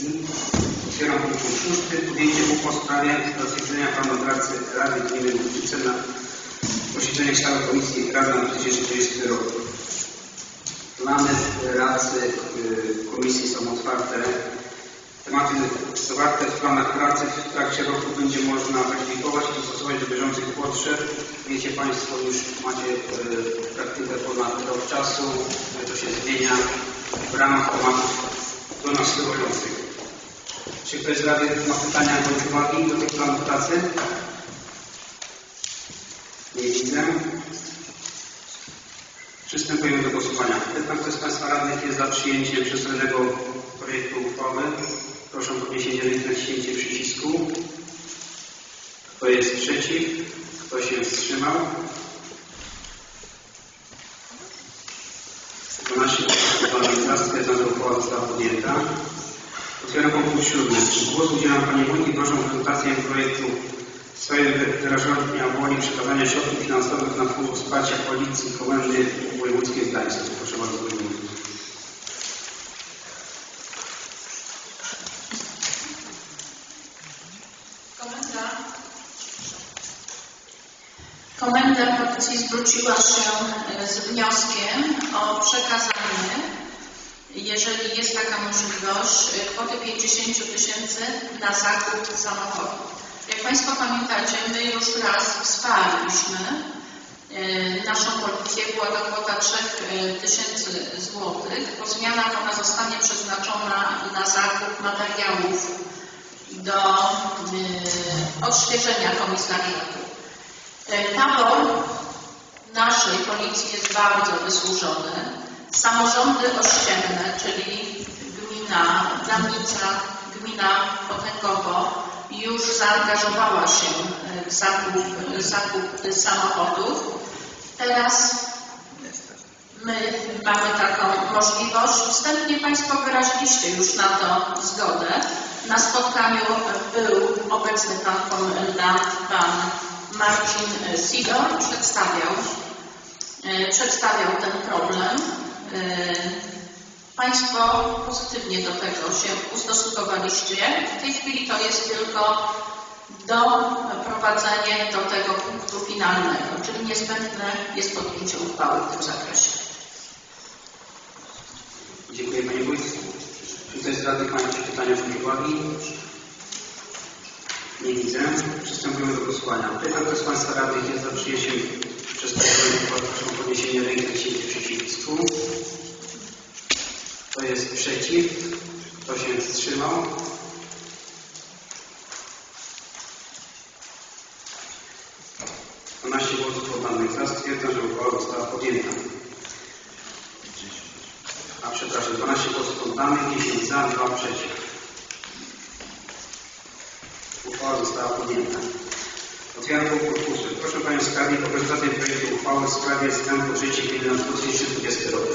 Otwieram punkt szósty. Podjęcie uchwał w sprawie zatwierdzenia planu pracy Rady Gminy Główczyce na posiedzenie stałej Komisji Rady na 2030 rok. Plany pracy y, komisji są otwarte. Tematy zawarte w planach pracy w trakcie roku będzie można weryfikować i dostosować do bieżących potrzeb. Wiecie Państwo, już macie y, praktykę ponad rok czasu. To się zmienia w ramach tematów do nas kierujących. Czy ktoś z Rady ma pytania bądź uwagi do tych planów pracy? Nie widzę. Przystępujemy do głosowania. Pytam, kto z Państwa radnych jest za przyjęciem przedstawionego projektu uchwały. Proszę o podniesienie ręki na naciśnięcie przycisku. Kto jest przeciw? Kto się wstrzymał? 12 głosów za. Stwierdzam, że uchwała została podjęta. Otwieram punkt siódmy. Głos udzielam Pani Wójt i proszę o prezentację projektu w sprawie wyrażenia woli przekazania środków finansowych na Fundusz Wsparcia Policji Komendy Wojewódzkiej w Gdańsku. Proszę bardzo, Pani Wójt. Komenda, Komenda Policji zwróciła się e, z wnioskiem o przekazanie, jeżeli jest taka możliwość, e, kwoty 50 tysięcy na zakup samochodu. Jak Państwo pamiętacie, my już raz wsparliśmy e, naszą policję, była to kwota 3 tysięcy złotych. Po zmianach ona zostanie przeznaczona na zakup materiałów do y, odświeżenia komisariatu. Y, Tabor naszej policji jest bardzo wysłużony. Samorządy ościenne, czyli gmina Damica, gmina Potęgowo już zaangażowała się w zakup, zakup samochodów. Teraz My mamy taką możliwość. Wstępnie Państwo wyraziliście już na to zgodę. Na spotkaniu był obecny Pan Komendant, Pan Marcin Sidor, przedstawiał, e, przedstawiał ten problem. E, Państwo pozytywnie do tego się ustosunkowaliście. W tej chwili to jest tylko doprowadzenie do tego punktu finalnego, czyli niezbędne jest podjęcie uchwały w tym zakresie. Dziękuję Panie Wójt. Czy ktoś z radnych ma jakieś pytania bądź uwagi? Nie widzę. Przystępujemy do głosowania. Pytam, kto z Państwa radnych jest za przyjęciem przedstawionego uchwały. Proszę o podniesienie ręki cięcie przycisku. Kto jest przeciw? Kto się wstrzymał? Dwanaście głosów oddanych za. Stwierdzam, że uchwała została podjęta. A przepraszam, 12 głosów oddanych, 10 za, 2 przeciw. Uchwała została podjęta. Otwieram punkt. Proszę Panią Skarbnik o prezentację projektu uchwały w sprawie w budżecie gminy na 2020 rok.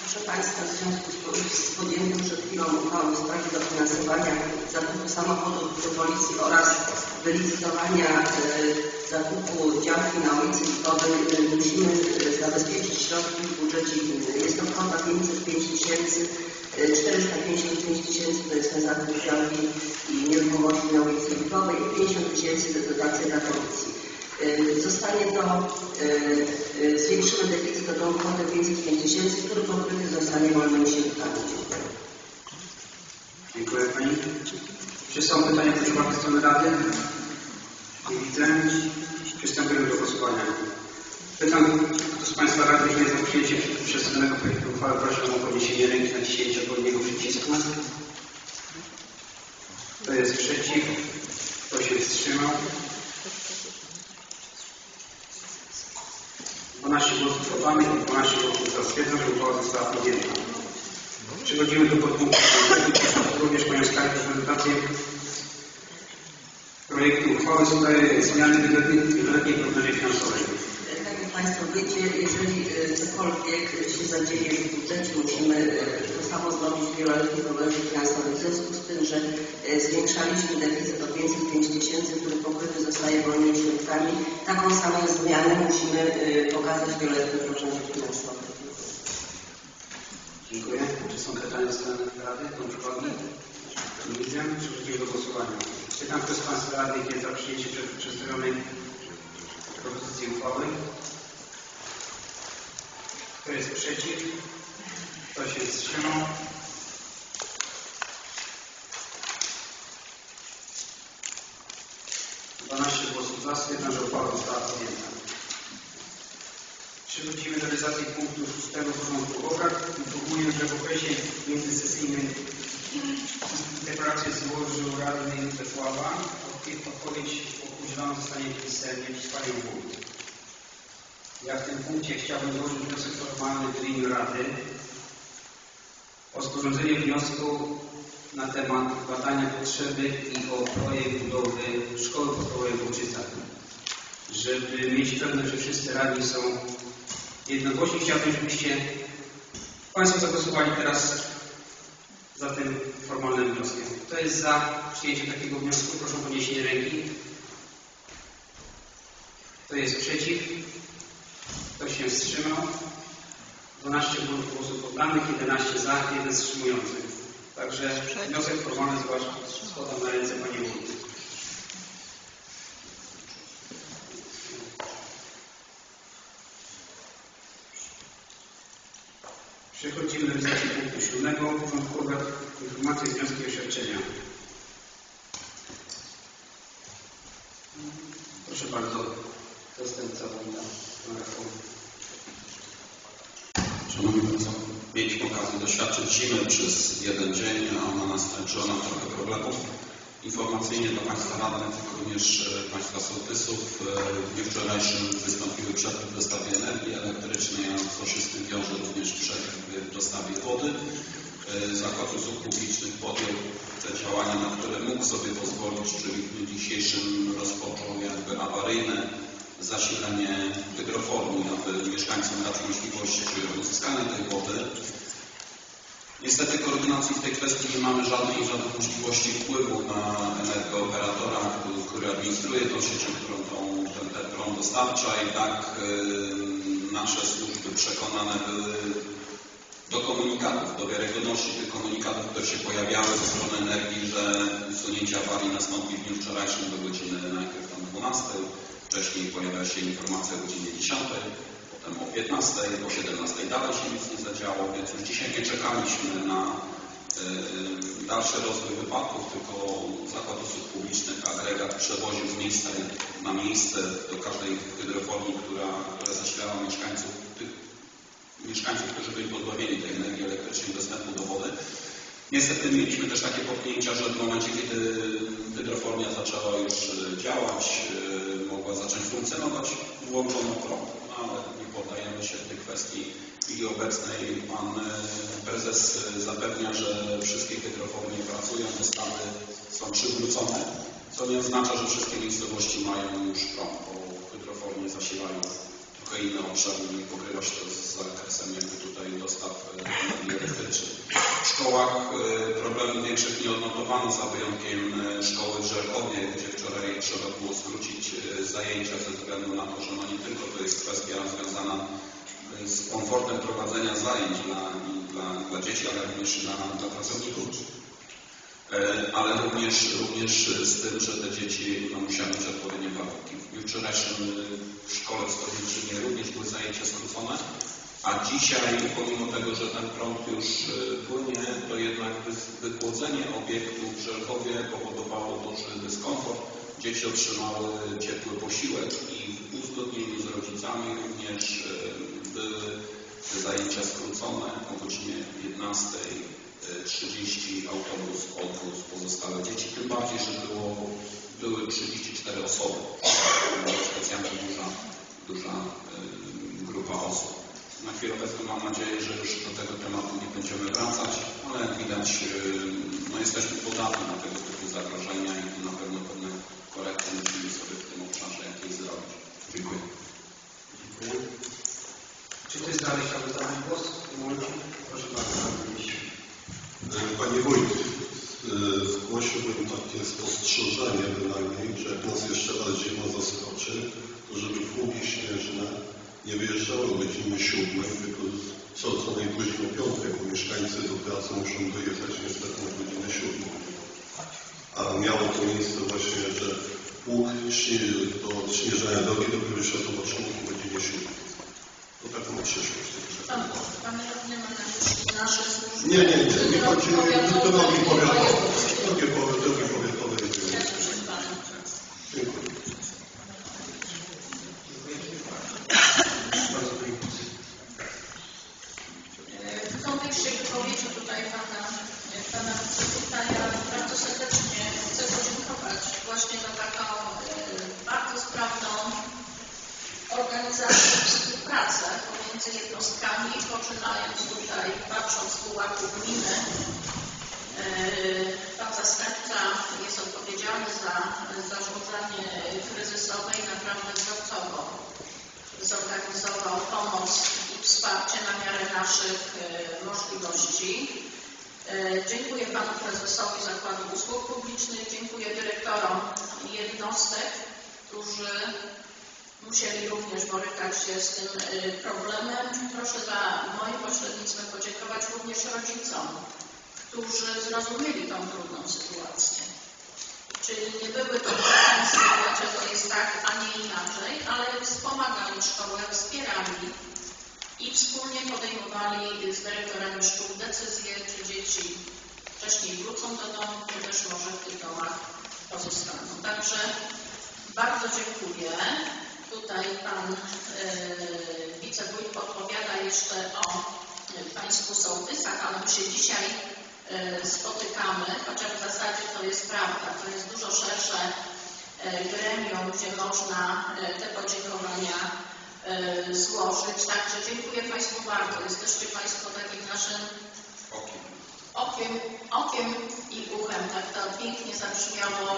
Proszę Państwa, w związku z po- z podjętą przed chwilą uchwałą w sprawie dofinansowania zakupu samochodów do policji oraz wylicytowania e, zakupu działki na ulicy Lipowej e, musimy e, zabezpieczyć środki w budżecie gminy. Jest to kwota 505 tysięcy, 455 tysięcy to jest na i nieruchomości na ulicy Lipowej i 50 tysięcy to dotacja dla policji. E, Zostanie to, e, e, zwiększymy deficyt o tą kwotę 505 tysięcy, który pokryty zostanie wolnymi środkami. Dziękuję. Dziękuję Pani. Czy są pytania uwagi ze strony Rady? Nie widzę. Przystępujemy do głosowania. Pytam, z Państwa radnych jest za przyjęciem przedstawionego projektu uchwały. Proszę o podniesienie ręki na naciśnięcie odpowiedniego przycisku. Kto jest przeciw? Kto się wstrzymał? 12 głosów oddanych i 12 głosów za. Stwierdzam, że uchwała została podjęta. Przechodzimy do podpunktu piątego. również Panią Skarbnik prezentację projektu uchwały w sprawie zmiany wieloletniej prognozy finansowej. Państwo wiecie, jeżeli e, cokolwiek się zadzieje w budżecie, musimy e, to samo zrobić w wieloletniej prognozie finansowej. W związku z tym, że e, zwiększaliśmy deficyt o 505 tysięcy, który pokryty zostaje wolnymi środkami, taką samą zmianę musimy pokazać w wieloletniej prognozie finansowej. Dziękuję. Czy są pytania strony Rady? Bądź przykładne? Nie widzę. Przechodzimy do głosowania. Pytam, kto z Państwa Rady jest za przyjęciem przed- przedstawionej propozycji uchwały? Kto jest przeciw? Kto się wstrzymał? Dwanaście głosów za. Stwierdzam, że uchwała została podjęta. Przechodzimy do realizacji punktu szóstego porządku obrad. Informuję, że w okresie międzysesyjnym deklarację złożył radny Józef Ława. Odpie- Odpowiedź udzielona zostanie pisemnie Panią Wójt. Ja w tym punkcie chciałbym złożyć wniosek formalny w imieniu Rady o sporządzenie wniosku na temat badania potrzeby i o projekt budowy szkoły podstawowej w Łuczycach. Żeby mieć pewność, że wszyscy radni są jednogłośnie, chciałbym, żebyście Państwo zagłosowali teraz za tym formalnym wnioskiem. Kto jest za przyjęciem takiego wniosku? Proszę o podniesienie ręki. Kto jest przeciw? Kto się wstrzymał? 12 było głosów poddanych, 11 za, 1 wstrzymujący. Także wniosek formalny zgłaszam, składam na ręce Pani Wójt. Przechodzimy do punktu siódmego porządku obrad. Informacje, wnioski i oświadczenia. Proszę bardzo, zastępca wójta, pan Rafał. Szanowni Państwo, mieliśmy zimy przez jeden dzień, a ona nas tańczyła nam trochę problemów. Informacyjnie do Państwa radnych, również e, Państwa sołtysów e, w dniu wczorajszym wystąpiły przerwy w dostawie energii elektrycznej, a co się z tym wiąże również przerwy w dostawie wody. E, Zakład Usług Publicznych podjął te działania, na które mógł sobie pozwolić, czyli w dniu dzisiejszym rozpoczął jakby awaryjne zasilenie hydroformii, aby mieszkańcom dać możliwość uzyskania tej wody. Niestety koordynacji w tej kwestii nie mamy żadnej, żadnych możliwości wpływu na energooperatora, który- administruje tą siecią, którą tą, ten, ten prąd dostarcza. I tak y, nasze służby przekonane były do komunikatów, do wiarygodności tych komunikatów, które się pojawiały ze strony energii, że usunięcie awarii nastąpi w dniu wczorajszym do godziny najpierw tam 12, wcześniej pojawia się informacja o godzinie 10, potem o 15, o 17 dalej się nic nie zadziało, więc już dzisiaj nie czekaliśmy na dalszy rozwój wypadków, tylko Zakład Usług Publicznych agregat przewoził z miejsca na miejsce do każdej hydroformii, która, która zasilała mieszkańców tych mieszkańców, którzy byli pozbawieni tej energii elektrycznej dostępu do wody. Niestety mieliśmy też takie potknięcia, że w momencie, kiedy hydroformia zaczęła już działać, e, mogła zacząć funkcjonować, włączono prąd, ale nie poddajemy się tej kwestii. Chwili obecnej pan e, prezes e, zapewnia, że wszystkie hydroformie pracują, dostawy są przywrócone, co nie oznacza, że wszystkie miejscowości mają już prąd, bo hydroformie zasilają inny obszar i pokrywa się to z zakresem jakby tutaj dostaw energii. W szkołach e, problemów większych nie odnotowano za wyjątkiem e, szkoły w Żerkowie, gdzie wczoraj trzeba było skrócić e, zajęcia ze względu na to, że no nie tylko to jest kwestia związana z komfortem prowadzenia zajęć dla, dla, dla dzieci, ale również dla, dla pracowników. E, ale również, również z tym, że te dzieci no, musiały mieć odpowiednie warunki. W dniu wczorajszym e, w szkole w Stolniczynie również były zajęcia skrócone, a dzisiaj, pomimo tego, że ten prąd już e, płynie, to jednak wy- wychłodzenie obiektu w Żelkowie powodowało duży dyskomfort. Dzieci otrzymały ciepły posiłek i w uzgodnieniu z rodzicami również e, były zajęcia skrócone o godzinie 15. 30 autobus odwóz pozostałe dzieci, tym bardziej, że było, były 34 osoby. Była specjalnie duża, duża y, grupa osób. Na chwilę obecną mam nadzieję, że już do tego tematu nie będziemy wracać, ale jak widać y, no jesteśmy podatni na tego typu zagrożenia i tu na pewno pewne korekty musimy sobie w tym obszarze jakieś zrobić. Dziękuję. Dziękuję. Panie Wójt, y, zgłosiłbym takie spostrzeżenie jak nas jeszcze raz zima zaskoczy, to żeby pługi śnieżne nie wyjeżdżały o godzinie siódmej, tylko co, co najpóźniej o piątej, bo mieszkańcy do pracy muszą dojechać niestety na godzinę siódmą. A miało to miejsce właśnie, że pług do odśnieżania drogi dopiero światło o godzinie siódmej. To tak na przyszłość. Nie? Nie, nie, nie, nie chodzi o drogi powiatowe. Drogi powiatowe, się z tym e, problemem. Proszę za moim pośrednictwem podziękować również rodzicom, którzy zrozumieli tą trudną sytuację. Czyli nie były to pretensje, dlaczego jest tak, a nie inaczej, ale wspomagali szkołę, wspierali i wspólnie podejmowali z dyrektorami szkół decyzje, czy dzieci wcześniej wrócą do domu, czy też może w tych domach pozostaną. Także bardzo dziękuję. Tutaj pan e, wicewójt podpowiada jeszcze o e, Państwu sołtysach, ale my się dzisiaj e, spotykamy, chociaż w zasadzie to jest prawda. To jest dużo szersze gremium, gdzie można te podziękowania złożyć. Także dziękuję Państwu bardzo. Jesteście Państwo takim naszym Okiem. Okiem, okiem i uchem, tak to pięknie zabrzmiało.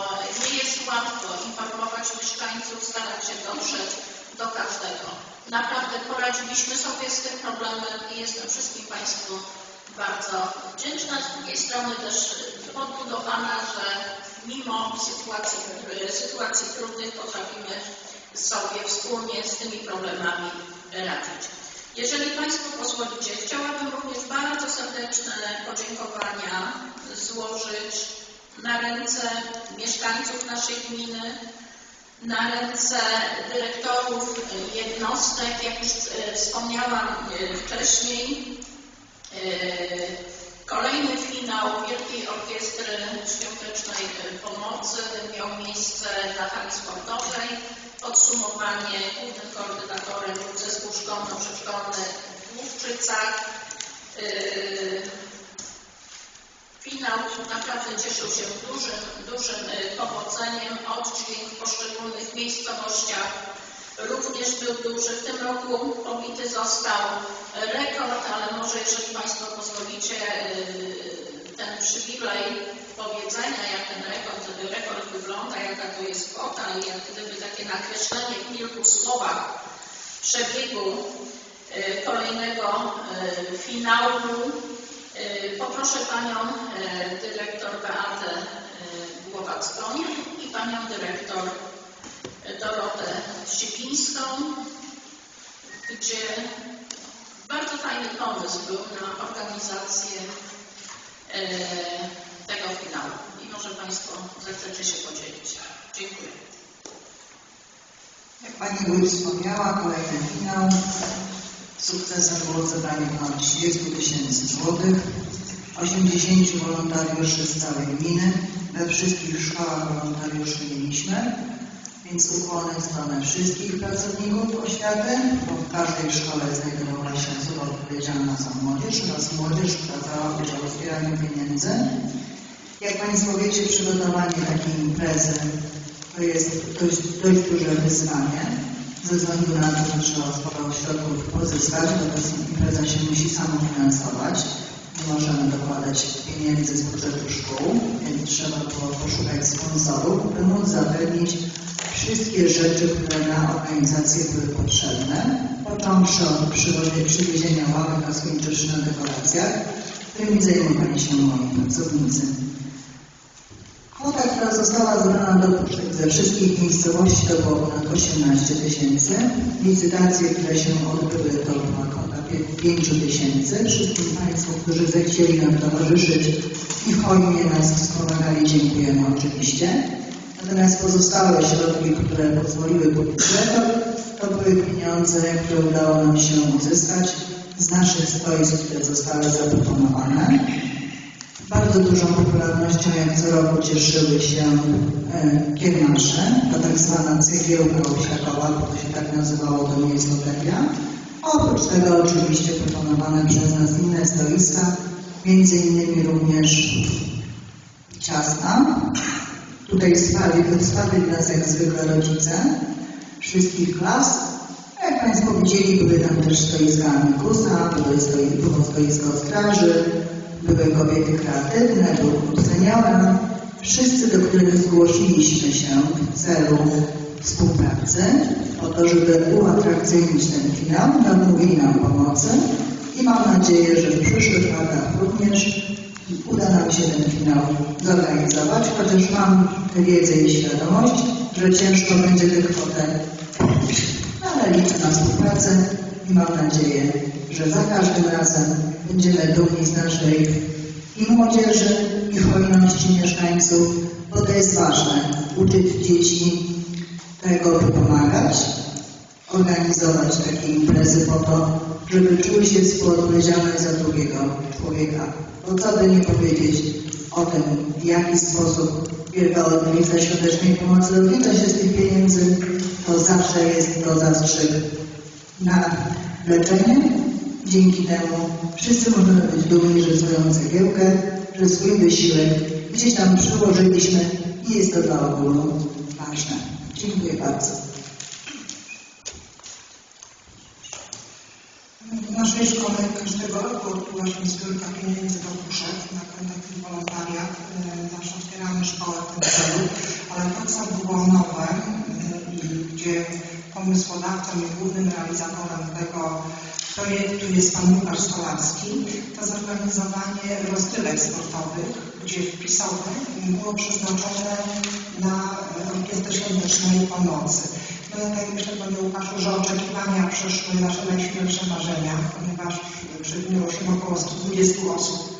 Nie jest łatwo informować mieszkańców, starać się dotrzeć do każdego. Naprawdę poradziliśmy sobie z tym problemem i jestem wszystkim Państwu bardzo wdzięczna. Z drugiej strony też podbudowana, że mimo sytuacji, sytuacji trudnych potrafimy sobie wspólnie z tymi problemami radzić. Jeżeli Państwo pozwolicie, chciałabym również bardzo podziękowania złożyć na ręce mieszkańców naszej gminy, na ręce dyrektorów jednostek, jak już e, wspomniałam e, wcześniej. e, Kolejny finał Wielkiej Orkiestry Świątecznej Pomocy miał miejsce na hali sportowej. Podsumowanie głównym koordynatorem zespół szkolno-przedszkolny w Główczycach. Finał naprawdę cieszył się dużym, dużym y, powodzeniem. Oddźwięk w poszczególnych miejscowościach również był duży. W tym roku pobity został rekord, ale może jeżeli Państwo pozwolicie, y, ten przywilej powiedzenia, jak ten rekord, rekord wygląda, jaka to jest kwota i jak gdyby takie nakreślenie w kilku słowach przebiegu y, kolejnego finału. Y, Poproszę Panią y, dyrektor Beatę y, Głowacką i Panią dyrektor Dorotę Sipińską, gdzie bardzo fajny pomysł był na organizację tego finału. I może Państwo zechcecie się podzielić. Dziękuję. Jak Pani Wójt wspomniała, kolejny finał. Sukcesem było zebranie ponad 30 tysięcy złotych, 80 wolontariuszy z całej gminy. We wszystkich szkołach wolontariuszy mieliśmy, więc ukłony w stronę wszystkich pracowników oświaty, bo w każdej szkole znajdowała się osoba odpowiedzialna za młodzież oraz młodzież, która brała udział w pieniędzy. Jak Państwo wiecie, przygotowanie takiej imprezy to jest dość, dość duże wyzwanie, ze względu na to, że trzeba sporo środków pozyskać, bo impreza się musi samofinansować. Nie możemy dokładać pieniędzy z budżetu szkół, więc trzeba było poszukać sponsorów, by móc zapewnić wszystkie rzeczy, które na organizację były potrzebne, począwszy od przywiezienia ławek, a skończywszy na dekoracjach. Którymi zajmowali się moi pracownicy. Kwota, która została zebrana do ze wszystkich miejscowości to było ponad 18 tysięcy. Licytacje, które się odbyły to była kwota 5 tysięcy. Wszystkim Państwu, którzy zechcieli nam towarzyszyć i hojnie nas wspomagali, dziękujemy oczywiście. Natomiast pozostałe środki, które pozwoliły rekord, to były pieniądze, które udało nam się uzyskać z naszych stoisk, które zostały zaproponowane. Bardzo dużą popularnością jak co roku cieszyły się e, kiermasze, to tak zwana cegiełka osiakowa, bo to się tak nazywało, to nie jest loteria. Oprócz tego oczywiście proponowane przez nas inne stoiska, między innymi również ciasta. Tutaj spali, spali nas jak zwykle rodzice wszystkich klas. Jak Państwo widzieli, były tam też stoiska Amikusa, było stoisko straży, były kobiety kreatywne, był seniora. Wszyscy, do których zgłosiliśmy się w celu współpracy, po to, żeby uatrakcyjnić ten finał, namówili nam pomocy i mam nadzieję, że w przyszłych latach również uda nam się ten finał zorganizować, chociaż mam wiedzę i świadomość, że ciężko będzie tę kwotę. Ale liczę na współpracę i mam nadzieję, że za każdym razem będziemy dumni z naszej i młodzieży, i hojności mieszkańców, bo to jest ważne. Uczyć dzieci tego, by pomagać, organizować takie imprezy po to, żeby czuły się współodpowiedzialne za drugiego człowieka. Bo co by nie powiedzieć o tym, w jaki sposób Wielka Organizacja Świątecznej Pomocy rozlicza się z tych pieniędzy, to zawsze jest to zastrzyk na leczenie. Dzięki temu wszyscy możemy być dumni, że swoją cegiełkę, że swój wysiłek gdzieś tam przyłożyliśmy i jest to dla ogółu ważne. Dziękuję bardzo. W naszej szkole każdego roku odbywa się zbiórka pieniędzy do puszek na taki wolontariat. E, Zawsze otwieramy szkołę w tym celu, ale to, co było nowe i pomysłodawcą i głównym realizatorem tego projektu jest pan Łukasz Stolarski, to zorganizowanie rozgrywek sportowych, gdzie wpisowe było przeznaczone na Orkiestrę Świątecznej Pomocy. No ja tak myślę, panie Łukaszu, że oczekiwania przeszły nasze najśmielsze marzenia, ponieważ przyjęło się około 120 osób.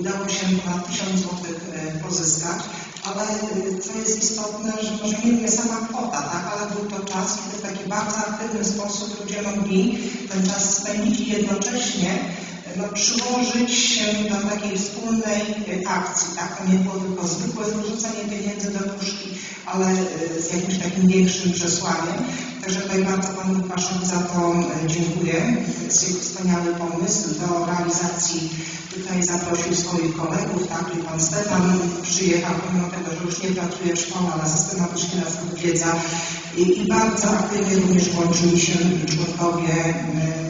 Udało się ponad 1000 zł pozyskać, ale e, co jest istotne, że może nie mówię sama kwota, tak, ale był to czas, kiedy w taki bardzo aktywny sposób ludzie mogli ten czas spędzić i jednocześnie no, przyłożyć się do takiej wspólnej e, akcji, tak? To nie było tylko zwykłe wrzucenie pieniędzy do puszki, ale e, z jakimś takim większym przesłaniem. Także tutaj bardzo Panu Łukaszowi za to e, dziękuję. Jest jego wspaniały pomysł do realizacji. Tutaj zaprosił swoich kolegów, tak? I Pan Stefan przyjechał, pomimo tego, że już nie pracuje w szkole, ale systematycznie nas odwiedza. I, i bardzo aktywnie również włączyli się członkowie e,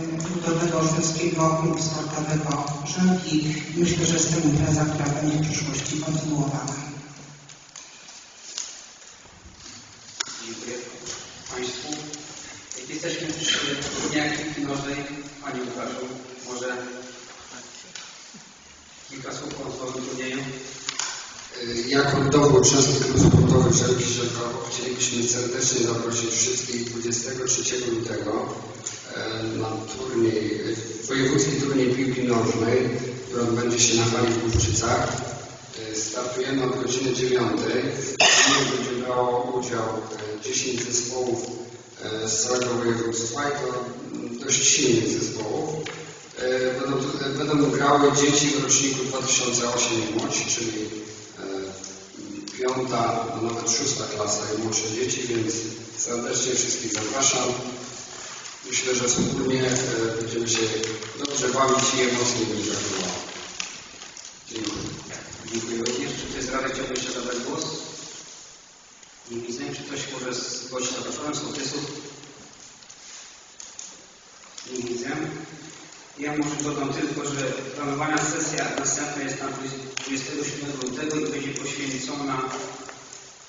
do Olszewskiego Klubu Sportowego Żelki. Myślę, że jest to impreza, która będzie w przyszłości kontynuowana. Dziękuję Państwu. Jesteśmy przy dniach piłki nożnej, Panie Łukaszu, może swoim turnieju. Jako dowód Częsty Klub Sportowy Wszelki Rzekowo chcielibyśmy serdecznie zaprosić wszystkich 23 lutego e, na turniej, wojewódzki turniej piłki nożnej, który odbędzie się na hali w Główczycach. E, Startujemy od godziny 9. W będzie brało udział e, 10 zespołów z całego województwa i to mm, dość silnych zespołów. E, Będą, będą grały dzieci w roczniku 2008 i młodsi, czyli e, piąta, a nawet szósta klasa i młodsze dzieci, więc serdecznie wszystkich zapraszam. Myślę, że wspólnie e, będziemy się dobrze bawić i emocje będzie brakowało. Dziękuję. Dziękuję również. Czy ktoś z Rady chciałby jeszcze zabrać głos? Nie widzę. Czy ktoś może zgłosić zaproszonym sołtysów? Nie widzę. Ja może dodam tylko, że planowana sesja następna jest na 27 lutego i będzie poświęcona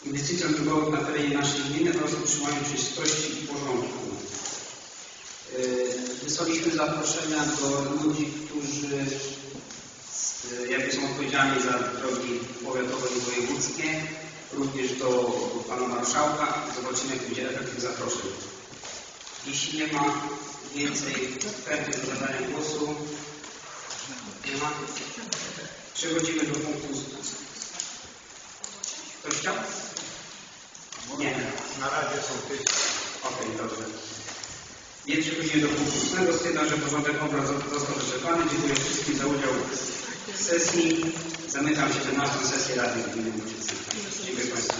inwestycjom drogowym na terenie naszej gminy oraz utrzymaniu czystości i porządku. Yy, Wysłaliśmy zaproszenia do ludzi, którzy y, jakie są odpowiedzialni za drogi powiatowe i wojewódzkie, również do pana marszałka. Zobaczymy, jak będzie efekt tych zaproszeń. Jeśli nie ma więcej chętnych do zadania głosu. Nie ma. Przechodzimy do punktu. Ktoś chciał? Nie. Na razie są ty. Okej, okay, dobrze. Nie przechodzimy do punktu 8. Stwierdzam, że porządek obrad został wyczerpany. Dziękuję wszystkim za udział w sesji. Zamykam 17 sesję Rady Gminy Dziękuję Państwu.